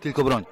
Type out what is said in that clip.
Tylko broń.